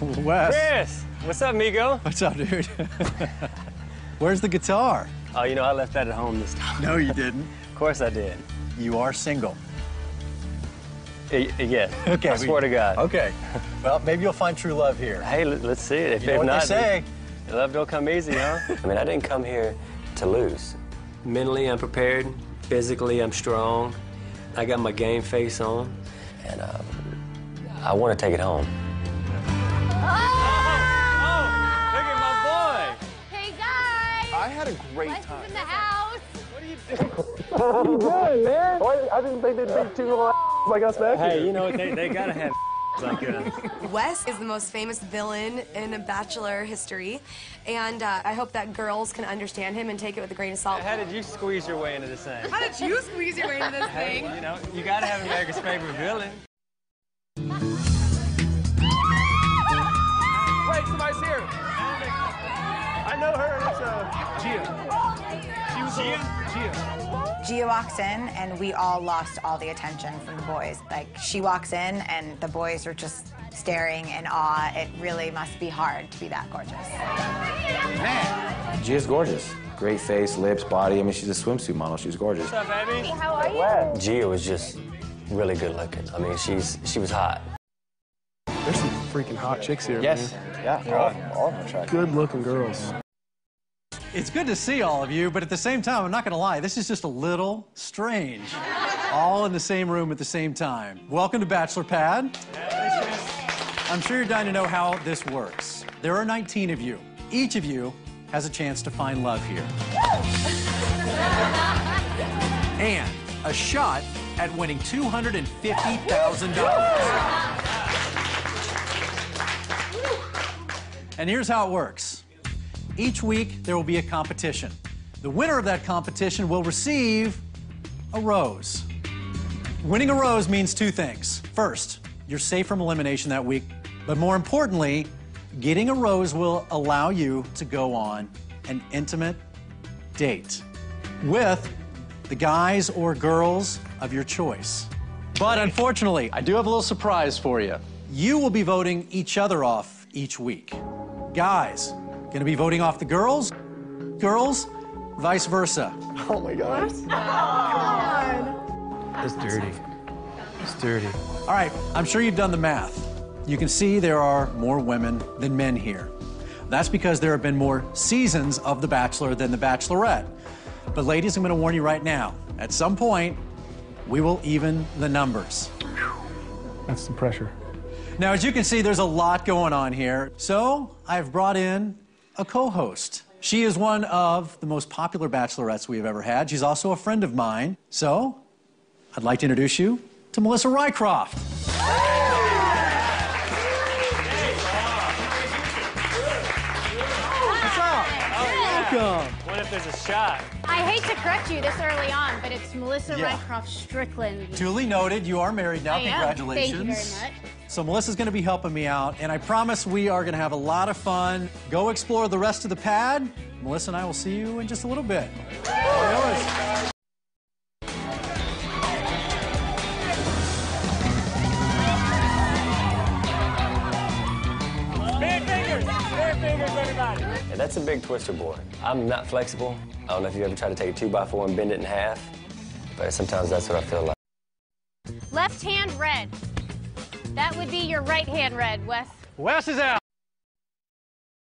Wes. Chris, what's up, amigo? What's up, dude? Where's the guitar? Oh, you know, I left that at home this time. No, you didn't. Of course I did. You are single. Y- yeah. Okay. I swear to God. Okay. Well, maybe you'll find true love here. Hey, let- let's see it. If, You know if what not, they say. love don't come easy, huh? I mean, I didn't come here to lose. Mentally, I'm prepared. Physically, I'm strong. I got my game face on, and um, I want to take it home. Look at my boy. Hey guys! I had a great Wes time. is in the house. I didn't think they'd be two little like us back Hey, you know they, they gotta have like. Wes is the most famous villain in a Bachelor history, and uh, I hope that girls can understand him and take it with a grain of salt. How did you squeeze your way into this thing? How did you squeeze your way into this Hey, thing? you know, you gotta have America's favorite villain. Gia. She was Gia. Gia. Gia walks in, and we all lost all the attention from the boys. Like, she walks in, and the boys are just staring in awe. It really must be hard to be that gorgeous. Gia's gorgeous. Great face, lips, body. I mean, she's a swimsuit model. She's gorgeous. What's up, baby? How are you? Gia was just really good looking. I mean, she's she was hot. There's some freaking hot chicks here. Yes. man. Yeah. All, all of them attractive. Good looking girls. It's good to see all of you, but at the same time, I'm not going to lie, this is just a little strange. all in the same room at the same time. Welcome to Bachelor Pad. I'm sure you're dying to know how this works. There are 19 of you. Each of you has a chance to find love here. and a shot at winning $250,000. And here's how it works. Each week, there will be a competition. The winner of that competition will receive a rose. Winning a rose means two things. First, you're safe from elimination that week, but more importantly, getting a rose will allow you to go on an intimate date with the guys or girls of your choice. But unfortunately, I do have a little surprise for you. You will be voting each other off each week. Guys, gonna be voting off the girls, girls, vice versa. Oh my god. It's dirty. It's dirty. All right, I'm sure you've done the math. You can see there are more women than men here. That's because there have been more seasons of The Bachelor than The Bachelorette. But, ladies, I'm going to warn you right now at some point, we will even the numbers. That's the pressure. Now, as you can see, there's a lot going on here. So, I've brought in a co host. She is one of the most popular bachelorettes we have ever had. She's also a friend of mine. So, I'd like to introduce you to Melissa Rycroft. Welcome. What if there's a shot? I hate to correct you this early on, but it's Melissa Yeah. Rycroft Strickland. Duly noted, you are married now. I am. Congratulations. Thank you very much. So Melissa's going to be helping me out, and I promise we are going to have a lot of fun. Go explore the rest of the pad. Melissa and I will see you in just a little bit. Yeah, that's a big twister board. I'm not flexible. I don't know if you ever tried to take a two by four and bend it in half, but sometimes that's what I feel like. Left hand red. That would be your right hand red, Wes. Wes is out.